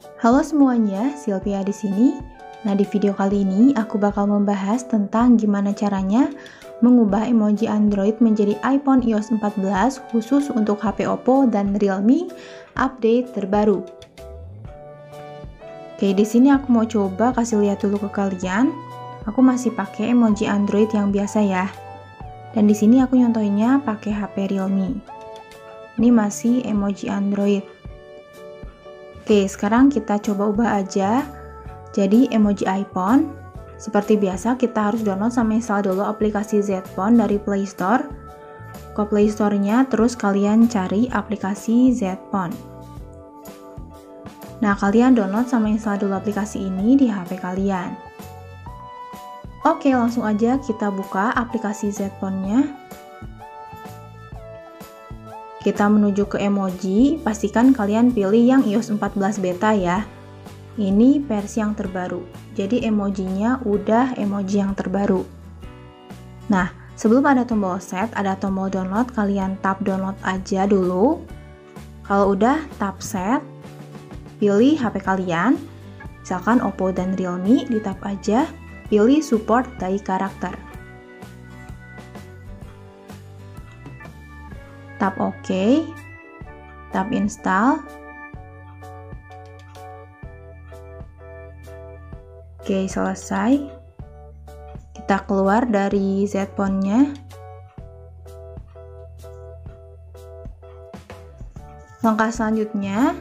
Halo semuanya, Sylvia di sini. Nah, di video kali ini aku bakal membahas tentang gimana caranya mengubah emoji Android menjadi iPhone iOS 14 khusus untuk HP Oppo dan Realme update terbaru. Oke, di sini aku mau coba kasih lihat dulu ke kalian. Aku masih pakai emoji Android yang biasa ya. Dan di sini aku nyontohnya pakai HP Realme. Ini masih emoji Android. Oke, sekarang kita coba ubah aja jadi emoji iPhone. Seperti biasa, kita harus download sama install dulu aplikasi Z-Phone dari Play Store. Ke Play Store-nya, terus kalian cari aplikasi Z-Phone. Nah, kalian download sama install dulu aplikasi ini di HP kalian. Oke, langsung aja kita buka aplikasi Z-Phone-nya. Kita menuju ke emoji, pastikan kalian pilih yang iOS 14 beta ya. Ini versi yang terbaru. Jadi emojinya udah emoji yang terbaru. Nah, sebelum ada tombol set, ada tombol download, kalian tap download aja dulu. Kalau udah tap set, pilih HP kalian. Misalkan Oppo dan Realme, di tap aja, pilih support dari karakter. Tap OK, tap install. Oke, selesai. Kita keluar dari Z-Phone-nya. Langkah selanjutnya,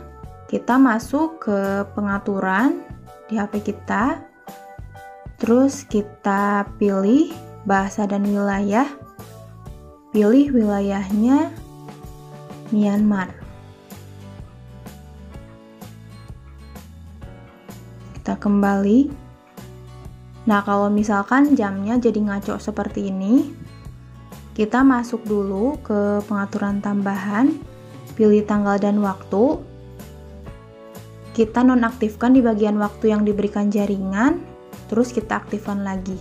kita masuk ke pengaturan di HP kita. Terus kita pilih bahasa dan wilayah. Pilih wilayahnya Myanmar. Kita kembali. Nah, kalau misalkan jamnya jadi ngaco seperti ini, kita masuk dulu ke pengaturan tambahan, pilih tanggal dan waktu. Kita nonaktifkan di bagian waktu yang diberikan jaringan, terus kita aktifkan lagi.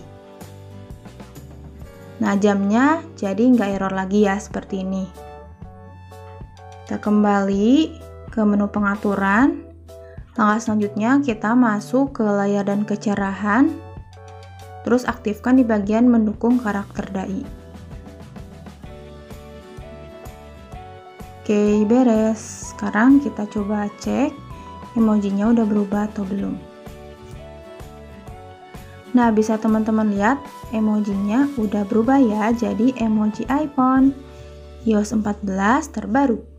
Nah, jamnya jadi nggak error lagi ya, seperti ini. Kita kembali ke menu pengaturan. Langkah selanjutnya kita masuk ke layar dan kecerahan. Terus aktifkan di bagian mendukung karakter dai. Oke, beres. Sekarang kita coba cek emojinya udah berubah atau belum. Nah, bisa teman-teman lihat emojinya udah berubah ya jadi emoji iPhone iOS 14 terbaru.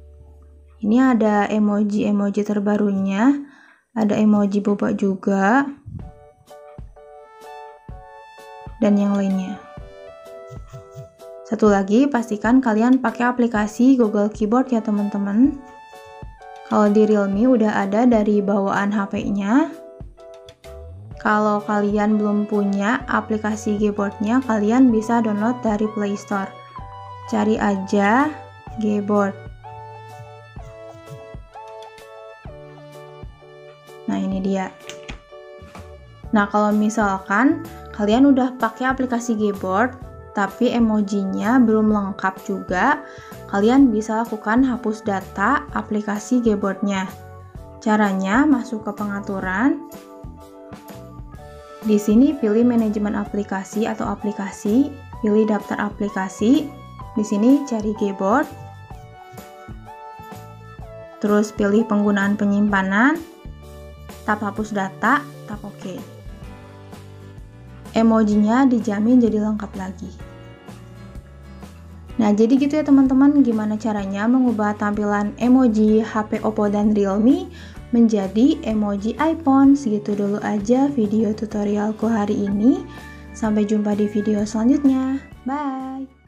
Ini ada emoji-emoji terbarunya, ada emoji boba juga, dan yang lainnya. Satu lagi, pastikan kalian pakai aplikasi Google Keyboard ya teman-teman. Kalau di Realme udah ada dari bawaan HP-nya. Kalau kalian belum punya aplikasi keyboardnya, kalian bisa download dari Play Store. Cari aja keyboard. Nah, ini dia. Nah, kalau misalkan kalian udah pakai aplikasi Gboard, tapi emojinya belum lengkap juga, kalian bisa lakukan hapus data aplikasi Gboardnya. Caranya masuk ke pengaturan. Di sini pilih manajemen aplikasi atau aplikasi, pilih daftar aplikasi. Di sini cari Gboard. Terus pilih penggunaan penyimpanan, tap hapus data, tap OK. Emojinya dijamin jadi lengkap lagi. Nah, jadi gitu ya teman-teman, gimana caranya mengubah tampilan emoji HP Oppo dan Realme menjadi emoji iPhone. Segitu dulu aja video tutorialku hari ini. Sampai jumpa di video selanjutnya. Bye!